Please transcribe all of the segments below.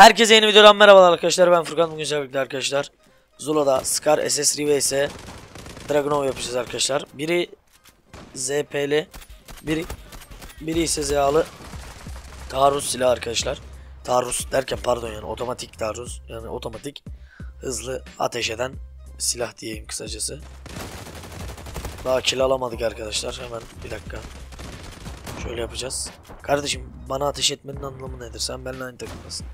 Herkese yeni videodan merhabalar arkadaşlar. Ben Furkan bugün birlikte arkadaşlar. Zula'da Scar SS vs Dragunov yapacağız arkadaşlar. Biri ZP'li, biri biri ise ZA'lı taarruz silahı arkadaşlar. Taarruz derken pardon yani otomatik taarruz yani otomatik hızlı ateş eden silah diyeyim kısacası. Daha kill alamadık arkadaşlar. Hemen bir dakika. Şöyle yapacağız. Kardeşim bana ateş etmenin anlamı nedir? Sen benimle aynı takımdasın.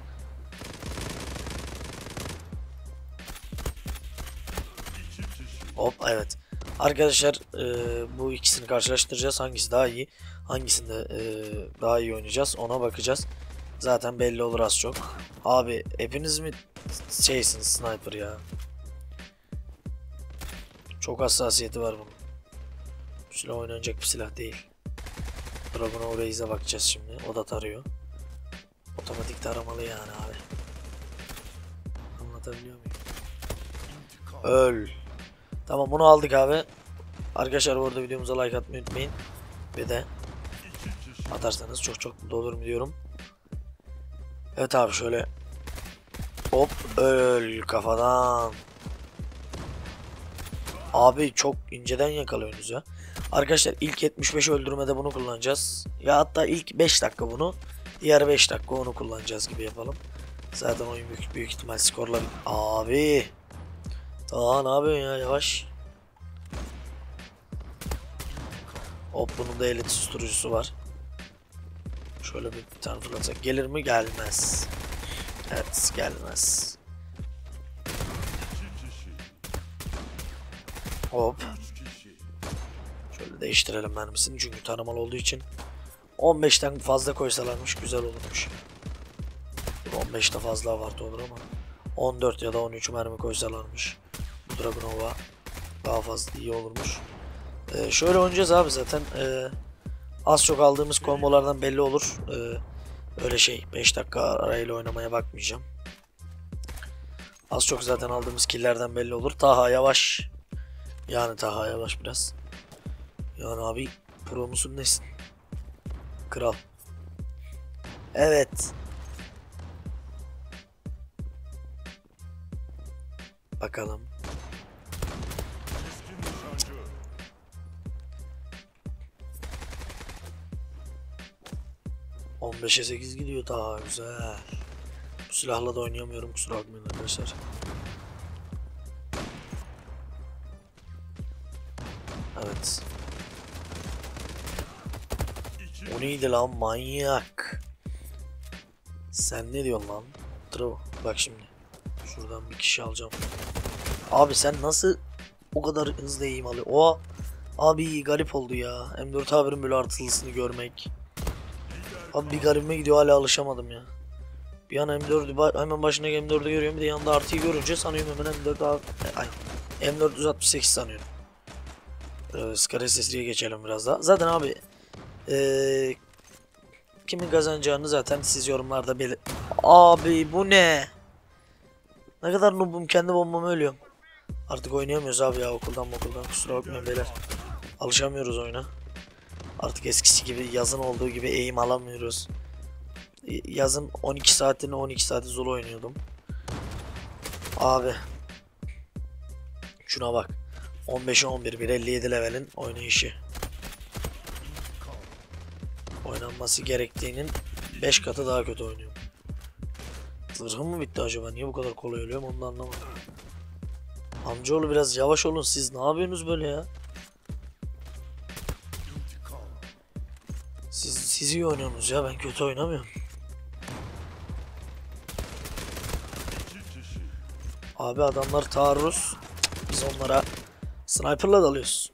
Hop evet. Arkadaşlar e, bu ikisini karşılaştıracağız. Hangisi daha iyi? Hangisinde e, daha iyi oynayacağız? Ona bakacağız. Zaten belli olur az çok. Abi hepiniz mi şeysiniz sniper ya? Çok hassasiyeti var bunun. Bu silah oynanacak bir silah değil. Dragunov Reis'e bakacağız şimdi. O da tarıyor. Otomatik taramalı yani abi. Anlatabiliyor muyum? Öl. Tamam bunu aldık abi. Arkadaşlar bu arada videomuza like atmayı unutmayın. Ve de atarsanız çok çok mutlu olurum diyorum. Evet abi şöyle. Hop öl kafadan. Abi çok inceden yakalıyorsunuz ya. Arkadaşlar ilk 75 öldürmede bunu kullanacağız. Ya hatta ilk 5 dakika bunu. Diğer 5 dakika onu kullanacağız gibi yapalım. Zaten oyun büyük, büyük ihtimal skorla... Abi. Daha ne yapıyorsun ya yavaş. Hop bunun da elit susturucusu var. Şöyle bir, tane fırlatsak gelir mi gelmez. Evet gelmez. Hop. Şöyle değiştirelim mermisini çünkü taramalı olduğu için 15'ten fazla koysalarmış güzel olurmuş. 15'te fazla abartı olur ama 14 ya da 13 mermi koysalarmış. Dragunova daha fazla iyi olurmuş. Ee, şöyle oynayacağız abi zaten. Ee, az çok aldığımız kombolardan belli olur. Ee, öyle şey 5 dakika arayla oynamaya bakmayacağım. Az çok zaten aldığımız killerden belli olur. Taha yavaş. Yani Taha yavaş biraz. Yani abi pro musun nesin? Kral. Evet. Bakalım. On beşe sekiz gidiyor daha güzel. Bu silahla da oynayamıyorum kusura bakmayın arkadaşlar. Evet. O neydi lan manyak. Sen ne diyorsun lan? Travo bak şimdi. Şuradan bir kişi alacağım. Abi sen nasıl o kadar hızlı eğim alıyor? O abi garip oldu ya. M4 haberin böyle artılısını görmek. Abi bir garibime gidiyor hala alışamadım ya. Bir an M4'ü hemen başına M4'ü görüyorum bir de yanında artıyı görünce sanıyorum hemen M4 abi. Ay M468 sanıyorum. Ee, Skara sesliye geçelim biraz daha. Zaten abi ee, kimin kazanacağını zaten siz yorumlarda belir... Abi bu ne? Ne kadar noobum kendi bombamı ölüyorum. Artık oynayamıyoruz abi ya okuldan okuldan kusura bakmayın beyler. Alışamıyoruz oyuna. Artık eskisi gibi yazın olduğu gibi eğim alamıyoruz. Yazın 12 saatini 12 saati zul oynuyordum. Abi. Şuna bak. 15'e 11 bir 57 levelin oynayışı. Oynanması gerektiğinin 5 katı daha kötü oynuyorum. Zırhım mı bitti acaba? Niye bu kadar kolay ölüyorum onu da anlamadım. Amcaoğlu biraz yavaş olun siz ne yapıyorsunuz böyle ya? Siz, iyi oynuyorsunuz ya ben kötü oynamıyorum. Abi adamlar taarruz. Biz onlara sniperla dalıyoruz.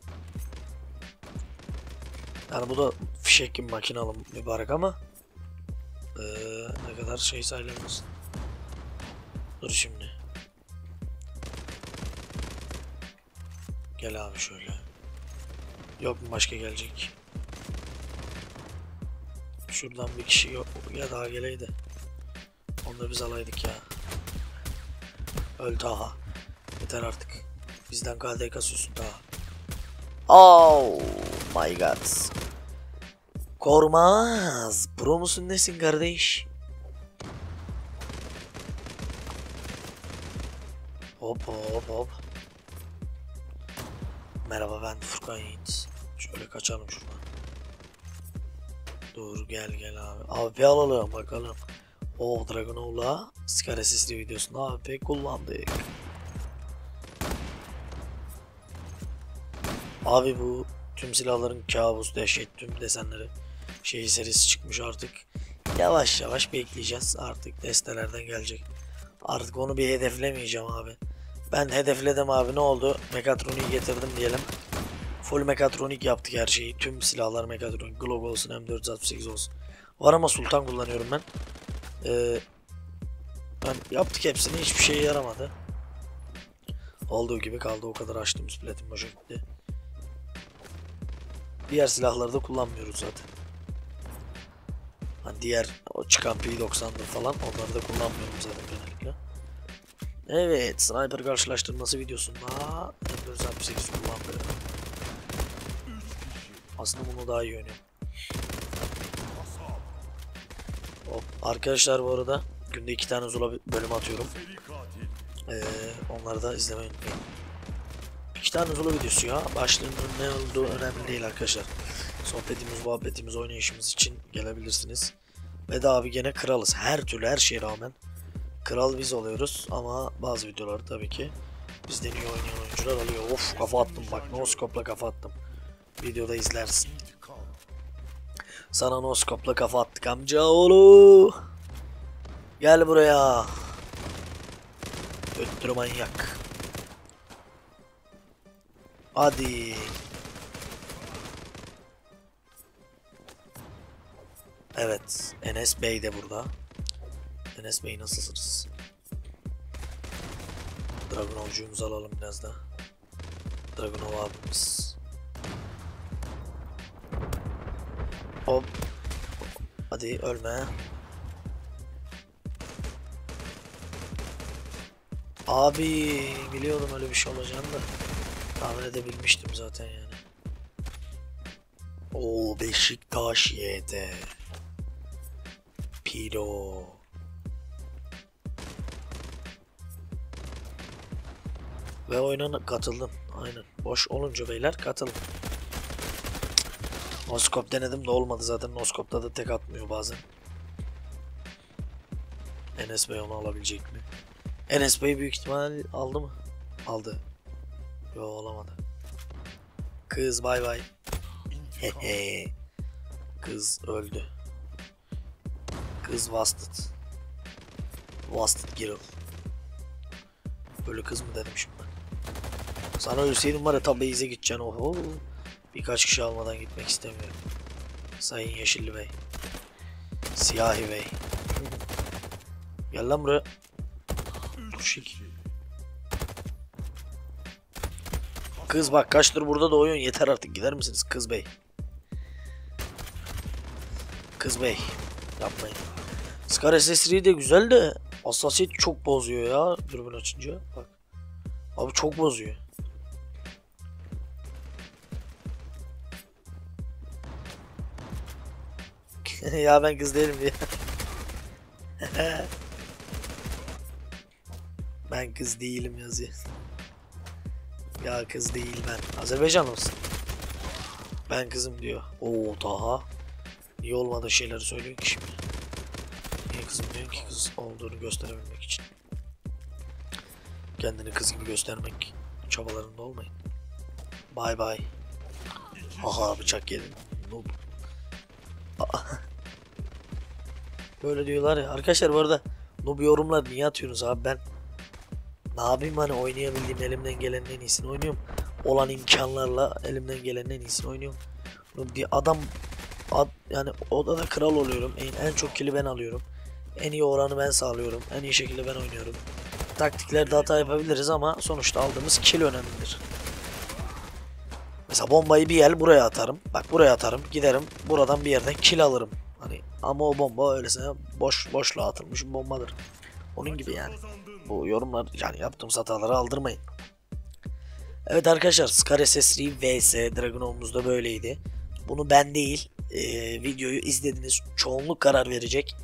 Yani bu da fişek gibi makinalı mübarek ama ee, ne kadar şey sayılamaz. Dur şimdi. Gel abi şöyle. Yok mu başka gelecek? Şuradan bir kişi yok ya daha geleydi. Onu da biz alaydık ya. Öl Taha. Yeter artık. Bizden KD kasıyorsun Taha. Oh my god. Kormaz. Pro musun nesin kardeş? Hop hop hop. Merhaba ben Furkan Yiğit. Şöyle kaçalım şuradan. Dur gel gel abi. AP alalım bakalım. O Dragonov'la Scar SSD videosunda AP kullandık. Abi bu tüm silahların kabus, dehşet, tüm desenleri şey serisi çıkmış artık. Yavaş yavaş bekleyeceğiz. Artık destelerden gelecek. Artık onu bir hedeflemeyeceğim abi. Ben hedefledim abi ne oldu? Mekatronik'i getirdim diyelim. Full mekatronik yaptık her şeyi. Tüm silahlar mekatronik. Glock olsun M468 olsun. Var ama Sultan kullanıyorum ben. Ee, ben yaptık hepsini hiçbir şeye yaramadı. Olduğu gibi kaldı o kadar açtığımız platin boşa gitti. Diğer silahları da kullanmıyoruz zaten. Hani diğer o çıkan P90'dır falan onları da kullanmıyorum zaten genellikle. Evet, sniper karşılaştırması videosunda M468 kullandı. Aslında bunu daha iyi oynuyorum. Hop. Arkadaşlar bu arada günde iki tane Zula bölüm atıyorum. Ee, onları da izlemeyi unutmayın. İki tane Zula videosu ya. Başlığının ne olduğu önemli değil arkadaşlar. Sohbetimiz, muhabbetimiz, oynayışımız için gelebilirsiniz. Ve daha abi gene kralız. Her türlü her şeye rağmen kral biz oluyoruz ama bazı videoları tabii ki bizden iyi oynayan oyuncular alıyor. Of kafa attım bak no scope'la kafa attım. Videoda izlersin. Sana no scope'la kafa attık amca oğlu. Gel buraya. Öttür manyak. Hadi. Evet. Enes Bey de burada. Enes Bey nasılsınız? Dragunovcuğumuzu alalım biraz da. Dragunov abimiz. Hop. Hadi ölme. Abi biliyordum öyle bir şey olacağını da. Tahmin edebilmiştim zaten yani. O Beşiktaş YT. Piro. Ve oyuna katıldım. Aynen. Boş olunca beyler katılın. Noskop denedim de olmadı zaten. Noskop'ta da tek atmıyor bazen. Enes Bey onu alabilecek mi? Enes Bey büyük ihtimal aldı mı? Aldı. Yo alamadı. Kız bay bay. Kız öldü. Kız wasted. Wasted girl. Böyle kız mı dedim şimdi ben. Sana ölseydim var ya tam base'e gideceksin oho. Birkaç kişi almadan gitmek istemiyorum. Sayın Yeşilli Bey. Siyahi Bey. Gel lan buraya. Şik. Kız bak kaçtır burada da oyun yeter artık gider misiniz kız bey? Kız bey yapmayın. Scar SSD de güzel de hassasiyet çok bozuyor ya dürbün açınca. Bak. Abi çok bozuyor. ya ben kız değilim diye. ben kız değilim yazıyor. Ya kız değil ben. Azerbaycan mısın? Ben kızım diyor. Oo Taha. Niye olmadığı şeyleri söylüyor ki şimdi? Niye kızım diyor ki kız olduğunu gösterebilmek için. Kendini kız gibi göstermek çabalarında olmayın. Bay bay. Aha bıçak yedim. Noob. Böyle diyorlar ya. Arkadaşlar bu arada noob yorumlar niye atıyorsunuz abi ben ne yapayım hani oynayabildiğim elimden gelenin en iyisini oynuyorum. Olan imkanlarla elimden gelenin en iyisini oynuyorum. Bir adam ad, yani odada kral oluyorum. En, en çok kili ben alıyorum. En iyi oranı ben sağlıyorum. En iyi şekilde ben oynuyorum. Taktiklerde hata yapabiliriz ama sonuçta aldığımız kill önemlidir. Mesela bombayı bir yer buraya atarım. Bak buraya atarım. Giderim. Buradan bir yerden kill alırım. Ama o bomba öylesine boş boşluğa atılmış bir bombadır. Onun gibi yani. Bu yorumlar yani yaptığımız hataları aldırmayın. Evet arkadaşlar Scar SSD vs Dragunov'umuz da böyleydi. Bunu ben değil e, videoyu izlediniz çoğunluk karar verecek.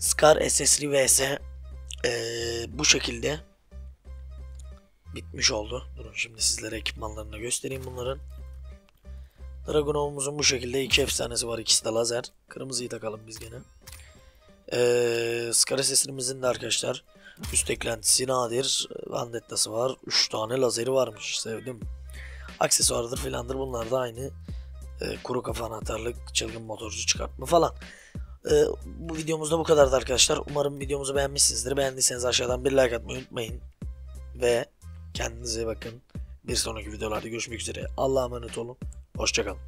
Scar SSD vs e, bu şekilde bitmiş oldu. Durun şimdi sizlere ekipmanlarını göstereyim bunların. Dragunov'umuzun bu şekilde iki efsanesi var. İkisi de lazer. Kırmızıyı takalım biz gene. Ee, Skara sesimizin de arkadaşlar üst eklentisi nadir. Vandetta'sı var. 3 tane lazeri varmış. Sevdim. Aksesuardır filandır. Bunlar da aynı. Ee, kuru kafa anahtarlık, çılgın motorcu çıkartma falan. Ee, bu videomuzda bu kadardı arkadaşlar. Umarım videomuzu beğenmişsinizdir. Beğendiyseniz aşağıdan bir like atmayı unutmayın. Ve kendinize bakın. Bir sonraki videolarda görüşmek üzere. Allah'a emanet olun. Hoşçakalın.